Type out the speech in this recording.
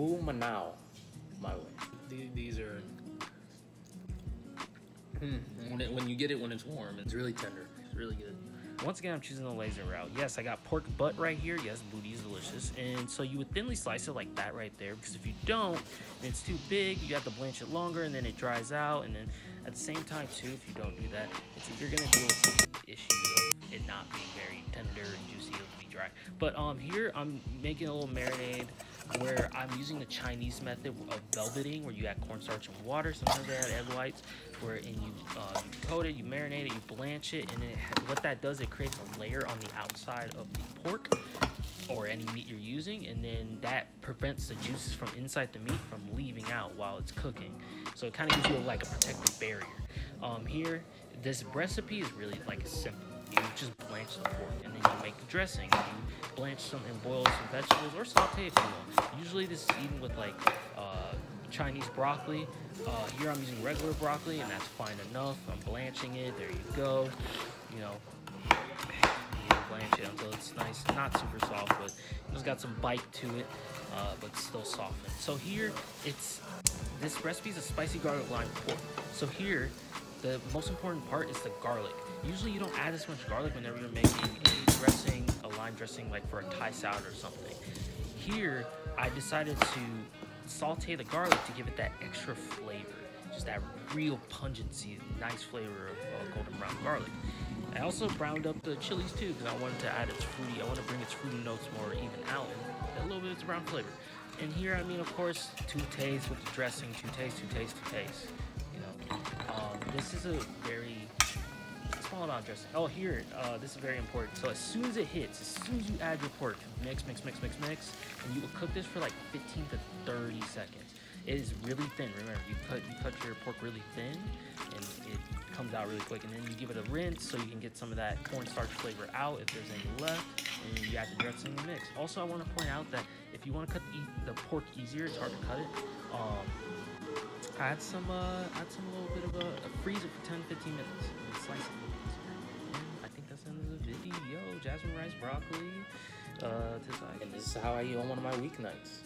Moo Manao, my way. These are. Hmm. When, it, when you get it when it's warm, it's really tender. It's really good. Once again, I'm choosing the laser route. Yes, I got pork butt right here. Yes, booty is delicious. And so you would thinly slice it like that right there because if you don't, and it's too big, you have to blanch it longer and then it dries out. And then at the same time, too, if you don't do that, it's, you're going to deal with some issues of it not being very tender and juicy. It'll be dry. But um, here, I'm making a little marinade where I'm using the Chinese method of velveting, where you add cornstarch and water. Sometimes they add egg whites, where and you uh, you coat it, you marinate it, you blanch it, and it, what that does, it creates a layer on the outside of the pork or any meat you're using, and then that prevents the juices from inside the meat from leaving out while it's cooking. So it kind of gives you like a protective barrier. Um, here, this recipe is really like simple. You just blanch the pork, and then you make the dressing. You blanch some and boil some vegetables or saute if you want. Usually this is eaten with like uh, Chinese broccoli. Uh, here I'm using regular broccoli, and that's fine enough. I'm blanching it. There you go. You know, you blanch it until it's nice, not super soft, but it's got some bite to it, uh, but still softened. So here, it's this recipe is a spicy garlic lime pork. So here, the most important part is the garlic. Usually you don't add this much garlic whenever you're making a dressing, a lime dressing, like for a Thai salad or something. Here, I decided to saute the garlic to give it that extra flavor, just that real pungency, nice flavor of uh, golden brown garlic. I also browned up the chilies too because I wanted to add its fruity. I want to bring its fruity notes more even out and a little bit of its brown flavor. And here, I mean, of course, two tastes with the dressing, two tastes, two tastes, two tastes. You know, um, this is a very Oh, here, uh, this is very important. So as soon as it hits, as soon as you add your pork, mix, mix, mix, mix, mix, and you will cook this for like 15 to 30 seconds. It is really thin. Remember, you cut you cut your pork really thin, and it comes out really quick. And then you give it a rinse so you can get some of that cornstarch flavor out if there's any left, and you add the dressing and mix. Also, I want to point out that if you want to cut the, the pork easier, it's hard to cut it. Um, add some uh, add some little bit of a, a freeze it for 10 15 minutes and slice it broccoli, uh. And this is how I eat on one of my weeknights.